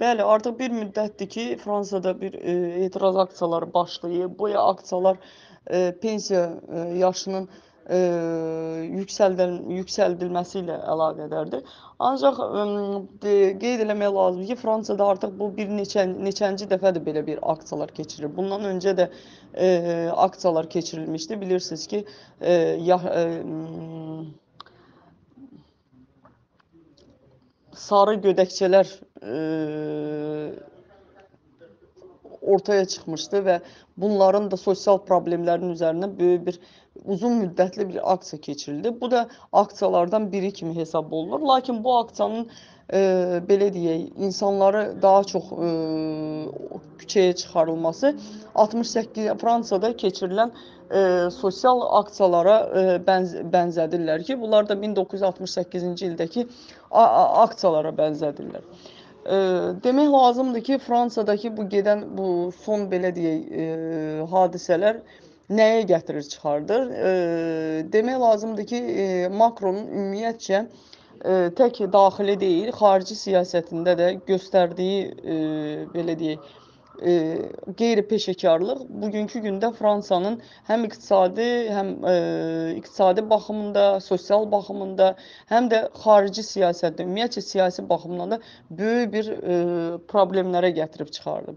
Bəli, artıq bir müddətdir ki, Fransada bir e, etiraz aksiyaları başlayıb. Bu aksiyalar e, pensiya e, yaşının e, yüksəldil yüksəldilməsi ilə əlaqədardır. Ancaq e, qeyd eləmək lazımdır ki, Fransada artıq bu bir neçə neçənci dəfədir belə bir aksiyalar keçirilir. Bundan öncə də e, aksiyalar keçirilmişdi. Bilirsiniz ki, e, ya, e, sarı gödəkçələr e, ortaya çıxmışdı və bunların da sosial problemlərin üzərinə böyük bir uzun müddətli bir aksiya keçirildi. Bu da aksiyalardan biri kimi hesab olunur. Lakin bu aksiyanın e, belə deyək, insanları daha çox e, küçəyə çıxarılması 68 Fransada keçirilən e, sosial aksiyalara e, bənz bənzədirlər ki, bunlar da 1968-ci ildəki aksiyalara bənzədirlər. Demək lazımdır ki, Fransadakı bu gedən bu son belə deyək e, hadisələr nəyə gətirir çıxardır? E, demək lazımdır ki, e, Makronun ümumiyyətcə tək daxili deyil, xarici siyasətində də göstərdiyi belə deyək e, qeyri-peşəkarlıq bugünkü gündə Fransanın həm iqtisadi, həm e, iqtisadi baxımında, sosial baxımında, həm də xarici siyasətdə, ümumiyyətcə siyasi baxımdan da böyük bir e, problemlərə gətirib çıxardı.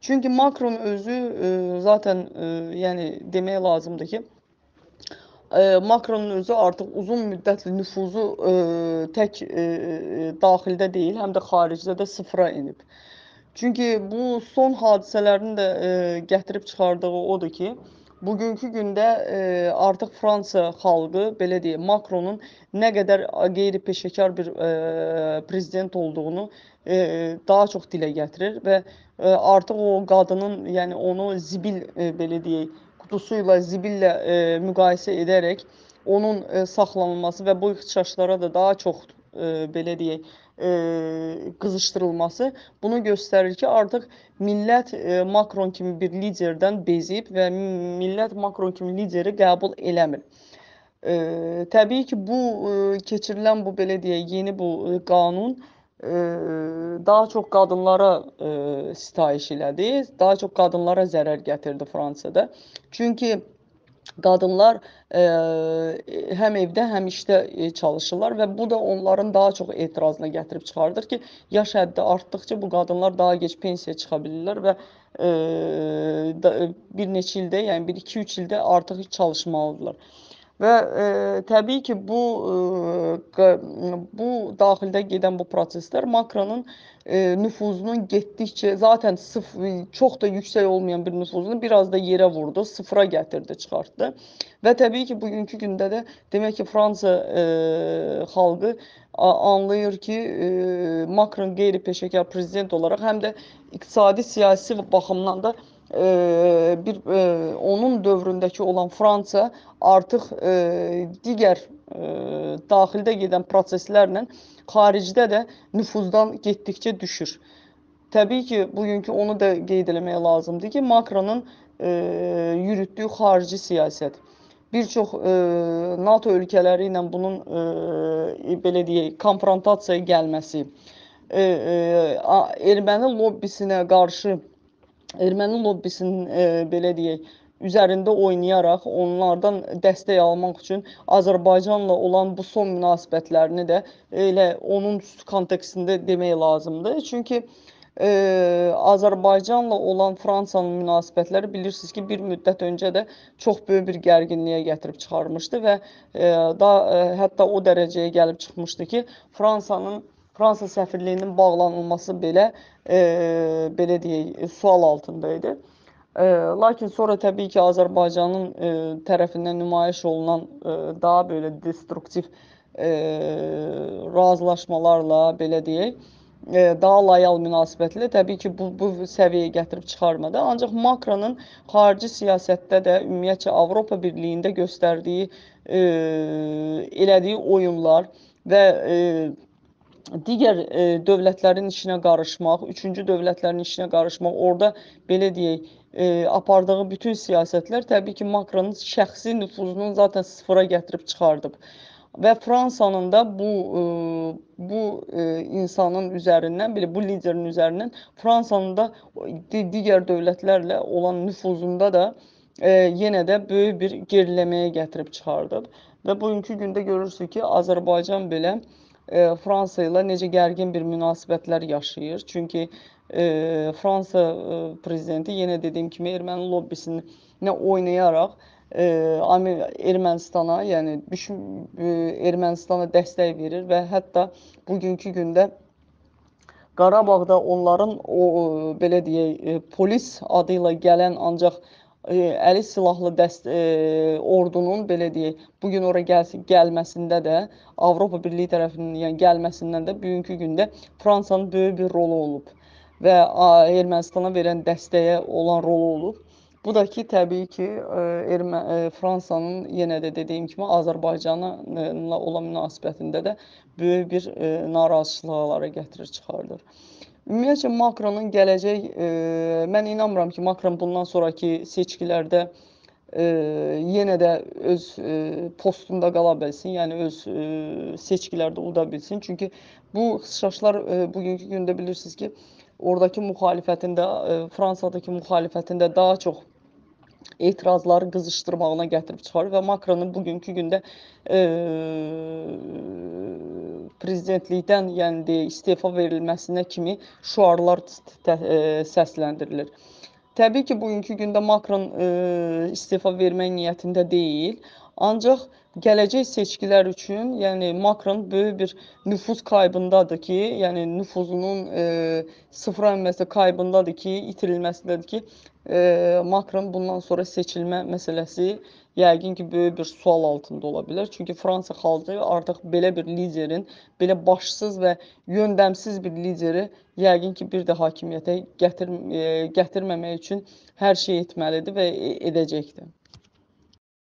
Çünki Makron özü e, zaten e, yəni demək lazımdır ki, e, Makronun özü artıq uzun müddətli nüfuzu e, tək e, e daxildə deyil, həm də xaricdə də sıfıra enib. Çünki bu son hadisələrin də e, gətirib çıxardığı odur ki, bugünkü gündə e, artıq Fransa xalqı, belə deyək, Makronun nə qədər qeyri-peşəkar bir e, prezident olduğunu e, daha çox dilə gətirir və e, artıq o qadının, yəni onu zibil e, belə deyək, qutusu ilə zibillə e, müqayisə edərək onun e, saxlanılması və bu ixtişaşlara da daha çox e, belə deyək, qızışdırılması bunu göstərir ki, artıq millət e, Makron kimi bir liderdən bezib və millət Makron kimi lideri qəbul eləmir. E, təbii ki, bu e, keçirilən bu belə deyək, yeni bu e, qanun e, daha çox qadınlara e, sitayiş elədi. Daha çox qadınlara zərər gətirdi Fransada. Çünki qadınlar e, həm evdə, həm işdə e, çalışırlar və bu da onların daha çox etirazına gətirib çıxardır ki, yaş həddi artdıqca bu qadınlar daha gec pensiyaya çıxa bilirlər və e, da, bir neçə ildə, yəni 1-2-3 ildə artıq çalışmalıdırlar. Və e, təbii ki, bu e, bu daxildə gedən bu proseslər Makronun e, nüfuzunun getdikcə zaten sıf çox da yüksək olmayan bir nüfuzunu biraz da yerə vurdu, sıfıra gətirdi, çıxartdı. Və təbii ki, bugünkü gündə də demək ki, Fransa e, xalqı anlayır ki, e, Makron qeyri-peşəkar prezident olaraq həm də iqtisadi, siyasi baxımdan da e, bir e, onun dövründəki olan Fransa artıq e, digər e, daxildə gedən proseslərlə xaricdə də nüfuzdan getdikcə düşür. Təbii ki, bugünkü onu da qeyd eləmək lazımdır ki, Makronun yürütdüyü xarici siyasət bir çox e, NATO ölkələri ilə bunun e, belə deyək, konfrontasiyaya gəlməsi, e, e, erməni lobbisinə qarşı erməni lobbisinin e, belə deyək, üzərində oynayaraq onlardan dəstək almaq üçün Azərbaycanla olan bu son münasibətlərini də elə onun kontekstində demək lazımdır. Çünki e, Azərbaycanla olan Fransanın münasibətləri bilirsiniz ki, bir müddət öncə də çox böyük bir gərginliyə gətirib çıxarmışdı və e, da e, hətta o dərəcəyə gəlib çıxmışdı ki, Fransanın Fransa səfirliyinin bağlanılması belə e, belə deyək, sual altında idi. E, lakin sonra təbii ki, Azərbaycanın e, tərəfindən nümayiş olunan e, daha belə destruktiv e, razılaşmalarla belə deyək, e, daha layal münasibətlə təbii ki, bu, bu səviyyəyə gətirib çıxarmadı. Ancaq Makronun xarici siyasətdə də ümumiyyətcə Avropa Birliyində göstərdiyi, e, elədiyi oyunlar və e, digər e, dövlətlərin işinə qarışmaq, üçüncü dövlətlərin işinə qarışmaq, orada belə deyək, e, apardığı bütün siyasətlər təbii ki, Makronun şəxsi nüfuzunu zaten sıfıra gətirib çıxardıb. və Fransanın da bu e, bu e, insanın üzərindən, belə bu liderin üzərindən Fransanın da di digər dövlətlərlə olan nüfuzunda da e, yenə də böyük bir geriləməyə gətirib çıxardıb. Və bugünkü gündə görürsük ki, Azərbaycan belə Fransa ilə necə gərgin bir münasibətlər yaşayır. Çünki Fransa prezidenti yenə dediyim kimi erməni lobbisini oynayaraq e, Ermənistana, yəni düşün Ermənistana dəstək verir və hətta bugünkü gündə Qarabağda onların o belə deyək, polis adı ilə gələn ancaq əli silahlı dəst e, ordunun belə deyək, bu gün ora gəlsin gəlməsində də Avropa Birliyi tərəfindən yəni gəlməsindən də bugünkü gündə Fransanın böyük bir rolu olub və Ermənistana verən dəstəyə olan rolu olub. Bu da ki, təbii ki, e, Ermə e, Fransanın yenə də dediyim kimi Azərbaycanla olan münasibətində də böyük bir narazıçılıqlara gətirir, çıxardır. Ümumiyyətcə Makronun gələcək, mən inanmıram ki, Makron bundan sonraki seçkilərdə yenə də öz postunda qala bilsin, yəni öz seçkilərdə uda bilsin. Çünki bu ixtişaşlar bugünkü gündə bilirsiniz ki, oradakı müxalifətində, Fransadakı müxalifətində daha çox etirazları qızışdırmağına gətirib çıxarır və Makronun bugünkü gündə e, prezidentlikdən, yəni deyə istefa verilməsinə kimi şüarlar e, səsləndirilir. Təbii ki, bugünkü gündə Makron e, istefa vermək niyyətində deyil, ancaq gələcək seçkilər üçün, yəni Makron böyük bir nüfuz kaybındadır ki, yəni nüfuzunun e, sıfıra enməsi kaybındadır ki, itirilməsindədir ki, e, Makron bundan sonra seçilmə məsələsi yəqin ki, böyük bir sual altında ola bilər. Çünki Fransa xalqı artıq belə bir liderin, belə başsız və yöndəmsiz bir lideri yəqin ki, bir də hakimiyyətə gətir, e, gətirməmək üçün hər şey etməlidir və edəcəkdir.